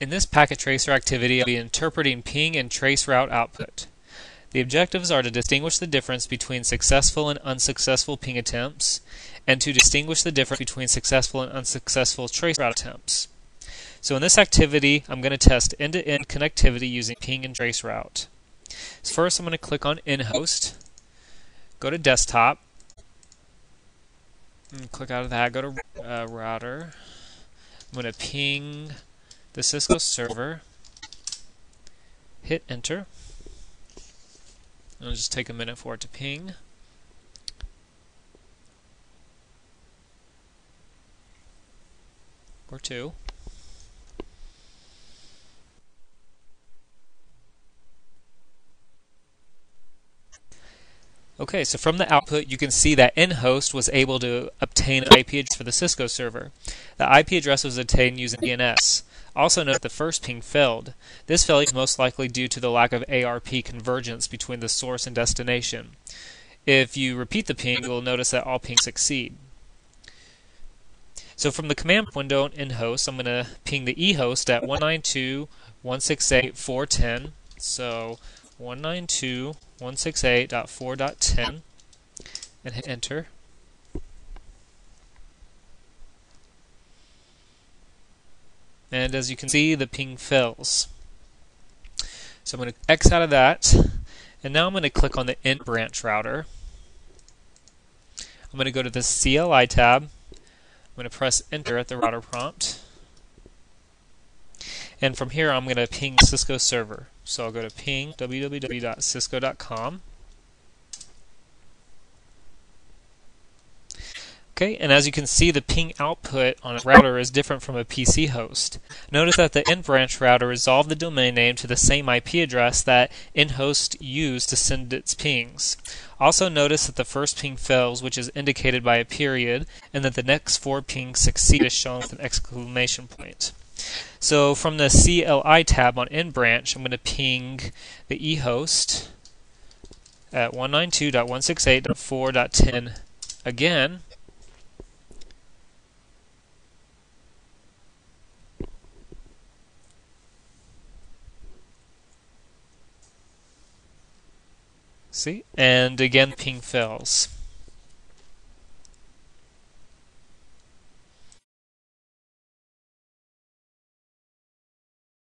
In this packet tracer activity, I'll be interpreting ping and traceroute output. The objectives are to distinguish the difference between successful and unsuccessful ping attempts, and to distinguish the difference between successful and unsuccessful traceroute attempts. So in this activity, I'm going to test end-to-end connectivity using ping and traceroute. So first, I'm going to click on InHost, go to Desktop, and click out of that, go to uh, Router. I'm going to ping the Cisco server, hit Enter. It'll just take a minute for it to ping. Or two. Okay, so from the output, you can see that InHost was able to obtain IP address for the Cisco server. The IP address was obtained using DNS. Also note the first ping failed. This failure is most likely due to the lack of ARP convergence between the source and destination. If you repeat the ping, you'll notice that all pings succeed. So from the command window in host, I'm going to ping the ehost at 192.168.410. So 192.168.4.10 and hit enter. And as you can see, the ping fails. So I'm going to X out of that. And now I'm going to click on the end branch router. I'm going to go to the CLI tab. I'm going to press enter at the router prompt. And from here, I'm going to ping Cisco server. So I'll go to ping www.cisco.com. Okay, and as you can see, the ping output on a router is different from a PC host. Notice that the InBranch router resolved the domain name to the same IP address that in-host used to send its pings. Also notice that the first ping fails, which is indicated by a period, and that the next four pings succeed as shown with an exclamation point. So from the CLI tab on InBranch, I'm going to ping the e-host at 192.168.4.10 again. See? And again, ping fails.